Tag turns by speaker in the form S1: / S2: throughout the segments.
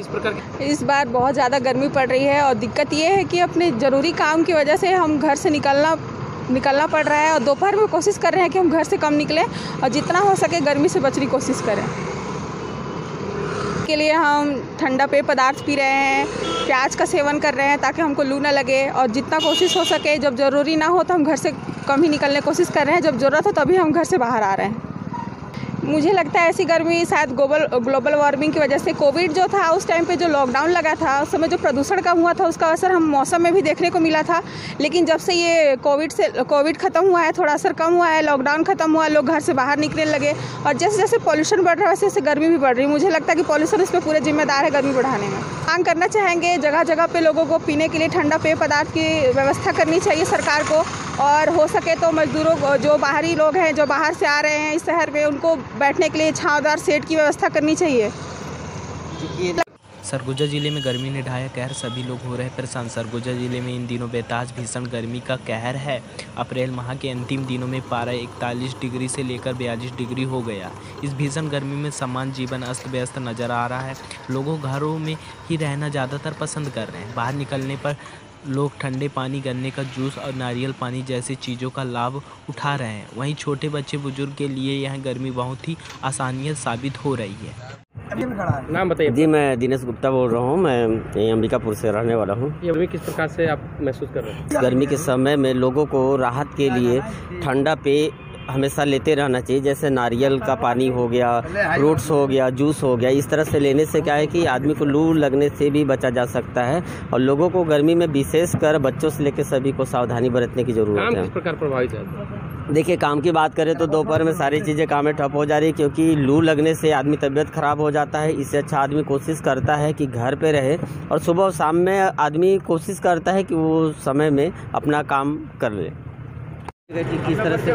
S1: किस प्रकार की?
S2: इस बार बहुत ज़्यादा गर्मी पड़ रही है और दिक्कत ये है कि अपने ज़रूरी काम की वजह से हम घर से निकलना निकलना पड़ रहा है और दोपहर में कोशिश कर रहे हैं कि हम घर से कम निकलें और जितना हो सके गर्मी से बचने की कोशिश करें। के लिए हम ठंडा पेय पदार्थ पी रहे हैं, प्याज का सेवन कर रहे हैं ताकि हमको लू ना लगे और जितना कोशिश हो सके जब ज़रूरी ना हो तो हम घर से कम ही निकलने की कोशिश कर रहे हैं, जब ज़रूरत हो तभी हम घर से बाहर आ रहे हैं। मुझे लगता है ऐसी गर्मी शायद ग्लोबल ग्लोबल वार्मिंग की वजह से कोविड जो था, उस टाइम पे जो लॉकडाउन लगा था, उस समय जो प्रदूषण कम हुआ था, उसका असर हम मौसम में भी देखने को मिला था। लेकिन जब से ये कोविड से कोविड ख़त्म हुआ है, थोड़ा असर कम हुआ है लॉकडाउन ख़त्म हुआ, लोग घर से बाहर निकलने लगे और जैसे जैसे पॉल्यूशन बढ़ रहा है वैसे वैसे गर्मी भी बढ़ रही है। मुझे लगता है कि पॉल्यूशन इस पर पूरे जिम्मेदार है गर्मी बढ़ाने में। मांग करना चाहेंगे जगह जगह पे लोगों को पीने के लिए ठंडा पेय पदार्थ की व्यवस्था करनी चाहिए सरकार को। और हो सके तो मजदूरों को जो बाहरी लोग हैं, जो बाहर से आ रहे हैं इस शहर में, उनको बैठने के लिए छावदार सेट की व्यवस्था करनी चाहिए।
S3: सरगुजा ज़िले में गर्मी ने ढाया कहर, सभी लोग हो रहे परेशान। सरगुजा ज़िले में इन दिनों बेताज भीषण गर्मी का कहर है। अप्रैल माह के अंतिम दिनों में पारा इकतालीस डिग्री से लेकर बयालीस डिग्री हो गया। इस भीषण गर्मी में समान जीवन अस्त व्यस्त नज़र आ रहा है। लोगों घरों में ही रहना ज़्यादातर पसंद कर रहे हैं। बाहर निकलने पर लोग ठंडे पानी गन्ने का जूस और नारियल पानी जैसी चीज़ों का लाभ उठा रहे हैं। वहीं छोटे बच्चे बुज़ुर्ग के लिए यह गर्मी बहुत ही आसानियत साबित हो रही है।
S1: नाम बताइए।
S4: जी मैं दिनेश गुप्ता बोल रहा हूँ। मैं यहीं अंबिकापुर से रहने वाला हूँ।
S1: गर्मी किस प्रकार से आप महसूस कर रहे हैं?
S4: गर्मी के समय में लोगों को राहत के लिए ठंडा पेय हमेशा लेते रहना चाहिए। जैसे नारियल का पानी हो गया फ्रूट्स हो गया जूस हो गया इस तरह से लेने से क्या है कि आदमी को लू लगने से भी बचा जा सकता है और लोगों को गर्मी में विशेष कर बच्चों से लेकर सभी को सावधानी बरतने की ज़रूरत है।
S1: प्रकार प्रभावित है?
S4: देखिए काम की बात करें तो दोपहर में सारी चीज़ें काम में ठप हो जा रही है क्योंकि लू लगने से आदमी तबीयत खराब हो जाता है। इससे अच्छा आदमी कोशिश करता है कि घर पे रहे और सुबह और शाम में आदमी कोशिश करता है कि वो समय में अपना काम कर ले। किस तरह से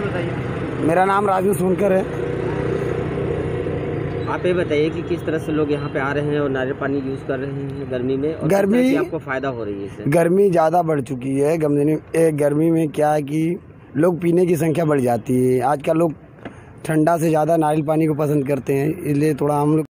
S5: मेरा नाम राजू सोनकर है।
S4: आप ये बताइए कि किस तरह से लोग यहाँ पे आ रहे हैं और नारियल पानी यूज़ कर रहे हैं गर्मी में? और
S5: गर्मी-
S4: आपको फ़ायदा हो रही है इससे?
S5: गर्मी ज़्यादा बढ़ चुकी है। गर्मी में क्या है कि लोग पीने की संख्या बढ़ जाती है। आजकल लोग ठंडा से ज़्यादा नारियल पानी को पसंद करते हैं। इसलिए थोड़ा हम लोग